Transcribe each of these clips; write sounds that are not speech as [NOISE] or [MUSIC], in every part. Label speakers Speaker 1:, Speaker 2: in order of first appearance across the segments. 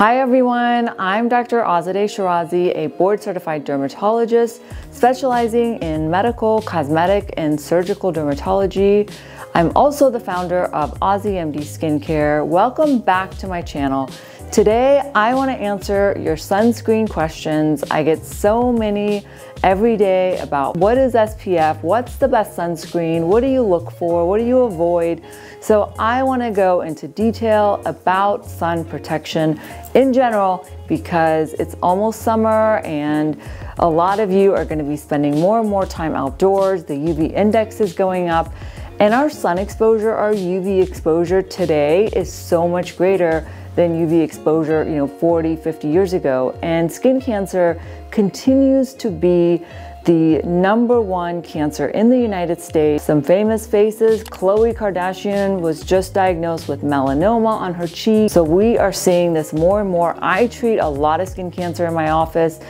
Speaker 1: Hi everyone, I'm Dr. Azadeh Shirazi, a board certified dermatologist specializing in medical, cosmetic, and surgical dermatology. I'm also the founder of AziMD Skincare. Welcome back to my channel. Today, I wanna answer your sunscreen questions. I get so many every day about what is SPF, what's the best sunscreen, what do you look for, what do you avoid. So I wanna go into detail about sun protection in general because it's almost summer and a lot of you are gonna be spending more and more time outdoors. The UV index is going up and our sun exposure, our UV exposure today is so much greater than UV exposure, you know, 40, 50 years ago. And skin cancer continues to be the number one cancer in the United States. Some famous faces, Khloe Kardashian was just diagnosed with melanoma on her cheek. So we are seeing this more and more. I treat a lot of skin cancer in my office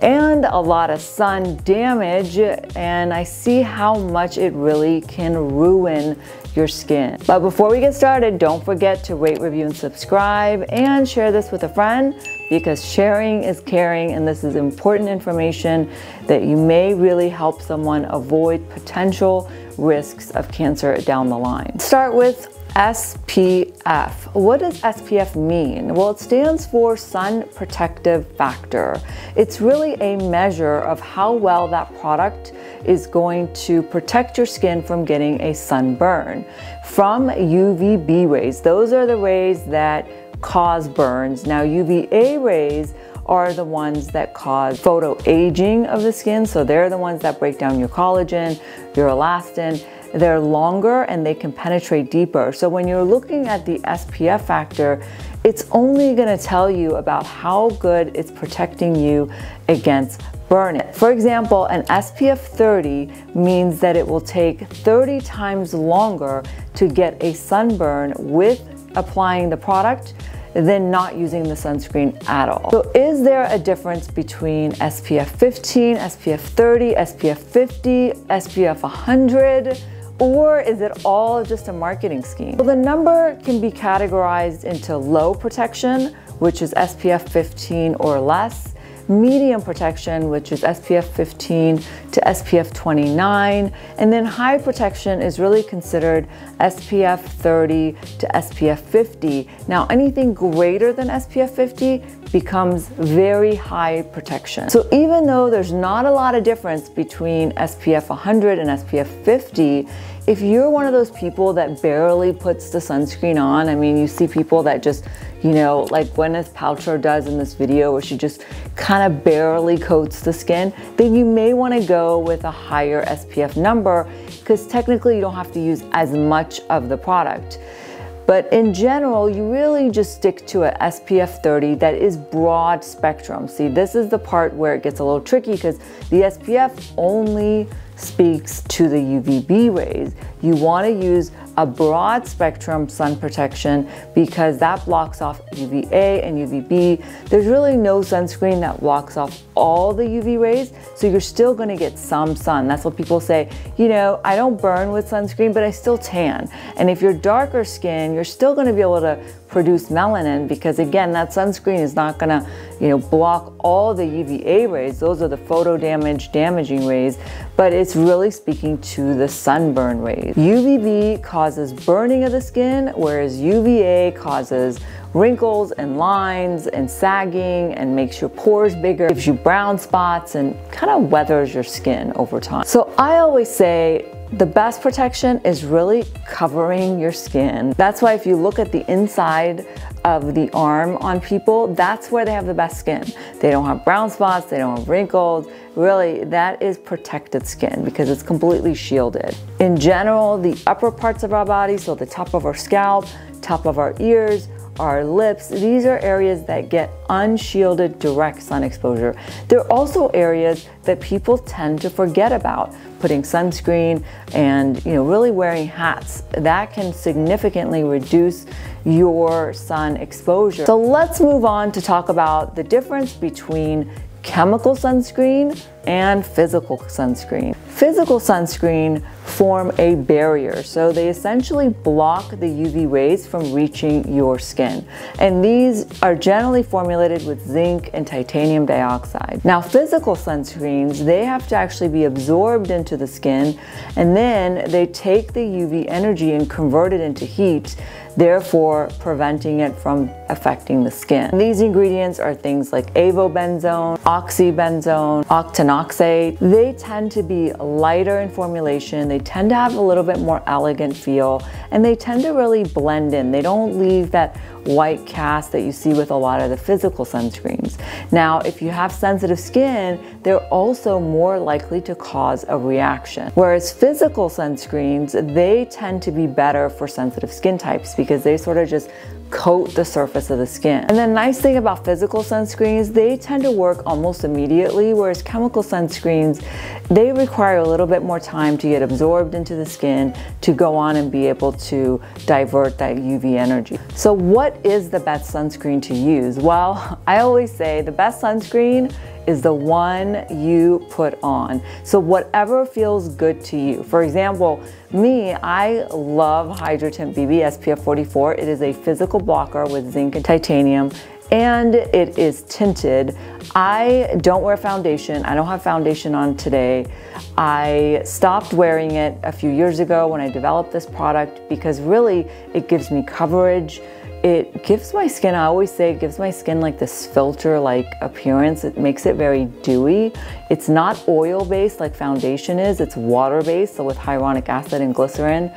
Speaker 1: and a lot of sun damage and I see how much it really can ruin your skin. But before we get started, don't forget to rate, review, and subscribe and share this with a friend because sharing is caring and this is important information that you may really help someone avoid potential risks of cancer down the line. Start with SPF. What does SPF mean? Well, it stands for Sun Protective Factor. It's really a measure of how well that product is going to protect your skin from getting a sunburn from UVB rays. Those are the rays that cause burns. Now UVA rays are the ones that cause photo aging of the skin. So they're the ones that break down your collagen, your elastin. They're longer and they can penetrate deeper. So when you're looking at the SPF factor, it's only gonna tell you about how good it's protecting you against burn For example, an SPF 30 means that it will take 30 times longer to get a sunburn with applying the product than not using the sunscreen at all. So is there a difference between SPF 15, SPF 30, SPF 50, SPF 100? Or is it all just a marketing scheme? Well, the number can be categorized into low protection, which is SPF 15 or less, medium protection, which is SPF 15 to SPF 29, and then high protection is really considered SPF 30 to SPF 50. Now, anything greater than SPF 50 becomes very high protection. So even though there's not a lot of difference between SPF 100 and SPF 50, if you're one of those people that barely puts the sunscreen on, I mean, you see people that just, you know, like Gwyneth Paltrow does in this video where she just kind of barely coats the skin, then you may want to go with a higher SPF number because technically you don't have to use as much of the product. But in general, you really just stick to a SPF 30 that is broad spectrum. See, this is the part where it gets a little tricky because the SPF only speaks to the UVB rays. You want to use a broad spectrum sun protection because that blocks off UVA and UVB. There's really no sunscreen that blocks off all the UV rays, so you're still gonna get some sun. That's what people say, you know, I don't burn with sunscreen, but I still tan. And if you're darker skin, you're still gonna be able to produce melanin because again, that sunscreen is not gonna, you know, block all the UVA rays. Those are the photo damage damaging rays, but it's really speaking to the sunburn rays. UVB causes burning of the skin, whereas UVA causes wrinkles and lines and sagging and makes your pores bigger, gives you brown spots and kind of weathers your skin over time. So I always say the best protection is really covering your skin. That's why if you look at the inside of the arm on people, that's where they have the best skin. They don't have brown spots, they don't have wrinkles. Really, that is protected skin because it's completely shielded. In general, the upper parts of our body, so the top of our scalp, top of our ears, our lips, these are areas that get unshielded direct sun exposure. They're also areas that people tend to forget about. Putting sunscreen and you know really wearing hats. That can significantly reduce your sun exposure. So let's move on to talk about the difference between chemical sunscreen and physical sunscreen. Physical sunscreen form a barrier, so they essentially block the UV rays from reaching your skin. And these are generally formulated with zinc and titanium dioxide. Now, physical sunscreens, they have to actually be absorbed into the skin, and then they take the UV energy and convert it into heat therefore preventing it from affecting the skin. These ingredients are things like avobenzone, oxybenzone, They tend to be lighter in formulation, they tend to have a little bit more elegant feel, and they tend to really blend in. They don't leave that white cast that you see with a lot of the physical sunscreens. Now, if you have sensitive skin, they're also more likely to cause a reaction. Whereas physical sunscreens, they tend to be better for sensitive skin types because they sort of just coat the surface of the skin. And the nice thing about physical sunscreens, they tend to work almost immediately, whereas chemical sunscreens, they require a little bit more time to get absorbed into the skin to go on and be able to divert that UV energy. So what is the best sunscreen to use? Well, [LAUGHS] I always say the best sunscreen is the one you put on. So whatever feels good to you. For example, me, I love Hydratint BB SPF 44. It is a physical blocker with zinc and titanium and it is tinted. I don't wear foundation. I don't have foundation on today. I stopped wearing it a few years ago when I developed this product because really it gives me coverage it gives my skin, I always say it gives my skin like this filter like appearance. It makes it very dewy. It's not oil based like foundation is, it's water based, so with hyaluronic acid and glycerin.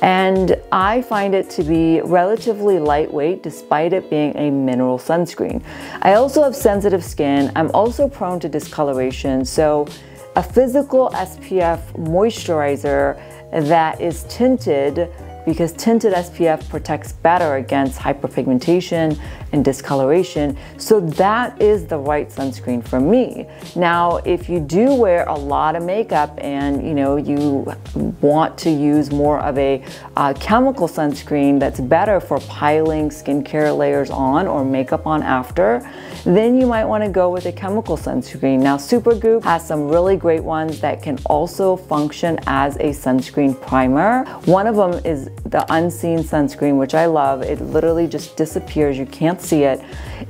Speaker 1: And I find it to be relatively lightweight despite it being a mineral sunscreen. I also have sensitive skin. I'm also prone to discoloration. So a physical SPF moisturizer that is tinted because tinted SPF protects better against hyperpigmentation and discoloration. So that is the right sunscreen for me. Now, if you do wear a lot of makeup and you know you want to use more of a uh, chemical sunscreen that's better for piling skincare layers on or makeup on after, then you might want to go with a chemical sunscreen. Now, Supergoop has some really great ones that can also function as a sunscreen primer. One of them is the unseen sunscreen, which I love. It literally just disappears. You can't see it.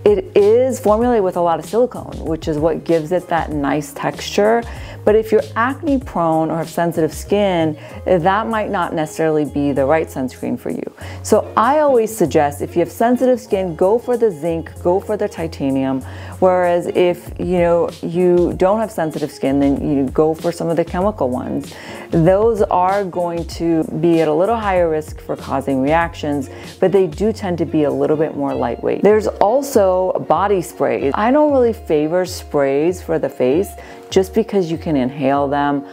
Speaker 1: It is formulated with a lot of silicone, which is what gives it that nice texture. But if you're acne prone or have sensitive skin, that might not necessarily be the right sunscreen for you. So I always suggest if you have sensitive skin, go for the zinc, go for the titanium. Whereas if you know you don't have sensitive skin, then you go for some of the chemical ones. Those are going to be at a little higher risk for causing reactions, but they do tend to be a little bit more lightweight. There's also body sprays. I don't really favor sprays for the face just because you can inhale them.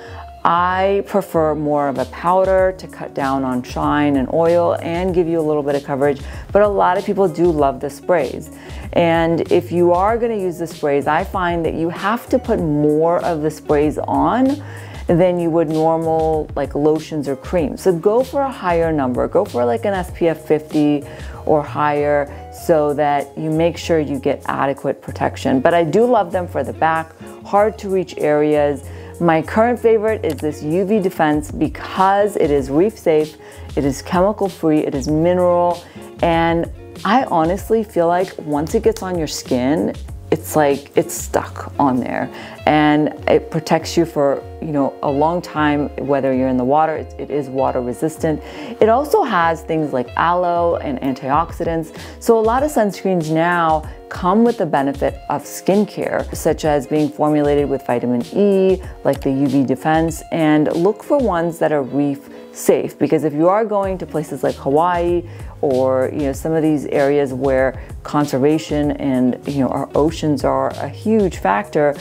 Speaker 1: I prefer more of a powder to cut down on shine and oil and give you a little bit of coverage, but a lot of people do love the sprays. And if you are gonna use the sprays, I find that you have to put more of the sprays on than you would normal like lotions or creams. So go for a higher number, go for like an SPF 50 or higher so that you make sure you get adequate protection. But I do love them for the back, hard to reach areas. My current favorite is this UV Defense because it is reef safe, it is chemical free, it is mineral, and I honestly feel like once it gets on your skin, it's like it's stuck on there. And it protects you for you know a long time whether you're in the water it, it is water resistant. It also has things like aloe and antioxidants. So a lot of sunscreens now come with the benefit of skincare such as being formulated with vitamin E like the UV defense and look for ones that are reef safe because if you are going to places like Hawaii or you know some of these areas where conservation and you know our oceans are a huge factor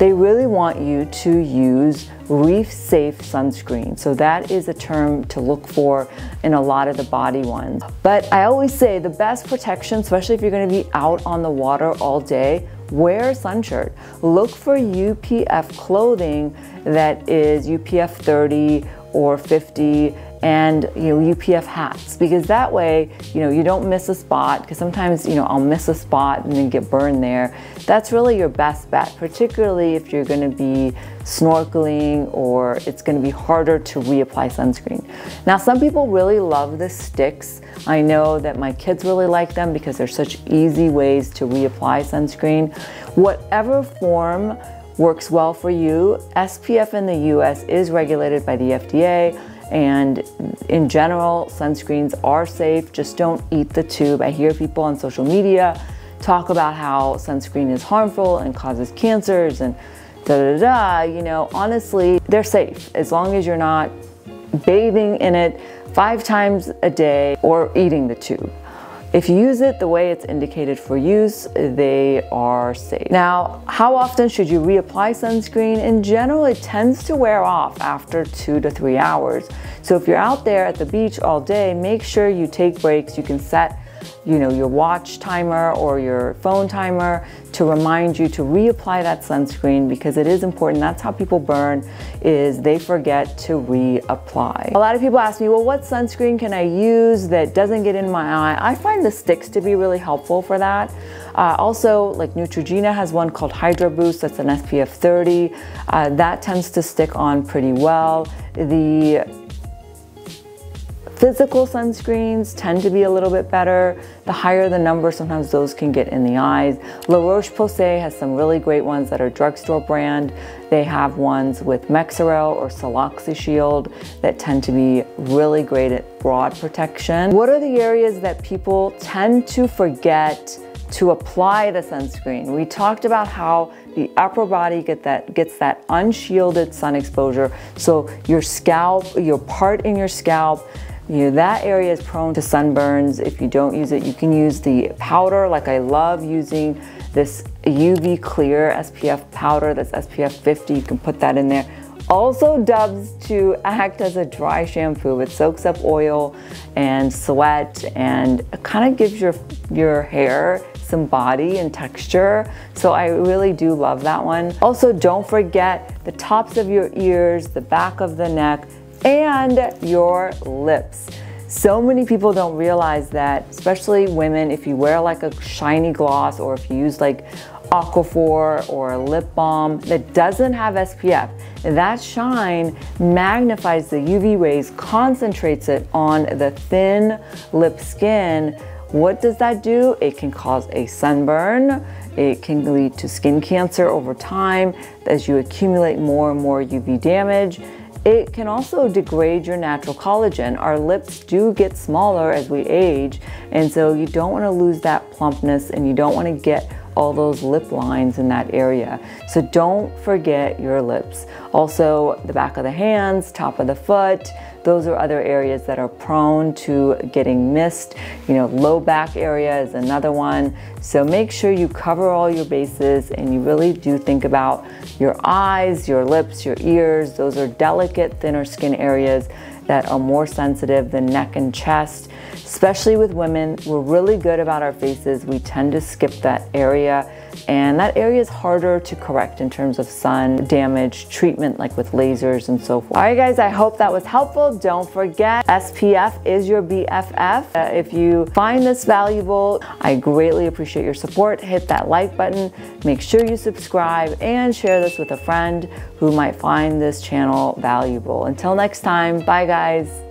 Speaker 1: they really want you to use reef safe sunscreen. So that is a term to look for in a lot of the body ones. But I always say the best protection, especially if you're gonna be out on the water all day, wear a sun shirt. Look for UPF clothing that is UPF 30 or 50 and you know UPF hats. Because that way you know you don't miss a spot because sometimes you know I'll miss a spot and then get burned there. That's really your best bet particularly if you're going to be snorkeling or it's going to be harder to reapply sunscreen. Now some people really love the sticks. I know that my kids really like them because they're such easy ways to reapply sunscreen. Whatever form works well for you. SPF in the US is regulated by the FDA and in general, sunscreens are safe. Just don't eat the tube. I hear people on social media talk about how sunscreen is harmful and causes cancers and da da da. You know, honestly, they're safe as long as you're not bathing in it five times a day or eating the tube. If you use it the way it's indicated for use, they are safe. Now, how often should you reapply sunscreen? In general, it tends to wear off after two to three hours. So if you're out there at the beach all day, make sure you take breaks. You can set you know, your watch timer or your phone timer to remind you to reapply that sunscreen because it is important. That's how people burn is they forget to reapply. A lot of people ask me, well, what sunscreen can I use that doesn't get in my eye? I find the sticks to be really helpful for that. Uh, also, like Neutrogena has one called Hydro Boost that's an SPF 30. Uh, that tends to stick on pretty well. The Physical sunscreens tend to be a little bit better. The higher the number, sometimes those can get in the eyes. La Roche-Posay has some really great ones that are drugstore brand. They have ones with Mexoryl or Cell-Ox Shield that tend to be really great at broad protection. What are the areas that people tend to forget to apply the sunscreen. We talked about how the upper body get that, gets that unshielded sun exposure. So your scalp, your part in your scalp you know, that area is prone to sunburns. If you don't use it, you can use the powder. Like I love using this UV clear SPF powder that's SPF 50. You can put that in there. Also dubs to act as a dry shampoo. It soaks up oil and sweat and kind of gives your, your hair some body and texture. So I really do love that one. Also, don't forget the tops of your ears, the back of the neck, and your lips. So many people don't realize that, especially women, if you wear like a shiny gloss or if you use like Aquaphor or a lip balm that doesn't have SPF, that shine magnifies the UV rays, concentrates it on the thin lip skin. What does that do? It can cause a sunburn. It can lead to skin cancer over time as you accumulate more and more UV damage. It can also degrade your natural collagen. Our lips do get smaller as we age, and so you don't want to lose that plumpness and you don't want to get all those lip lines in that area. So don't forget your lips. Also, the back of the hands, top of the foot, those are other areas that are prone to getting missed. You know, low back area is another one. So make sure you cover all your bases and you really do think about your eyes, your lips, your ears. Those are delicate, thinner skin areas that are more sensitive than neck and chest. Especially with women, we're really good about our faces. We tend to skip that area and that area is harder to correct in terms of sun damage treatment like with lasers and so forth. All right guys, I hope that was helpful. Don't forget SPF is your BFF. Uh, if you find this valuable, I greatly appreciate your support. Hit that like button, make sure you subscribe and share this with a friend who might find this channel valuable. Until next time, bye guys.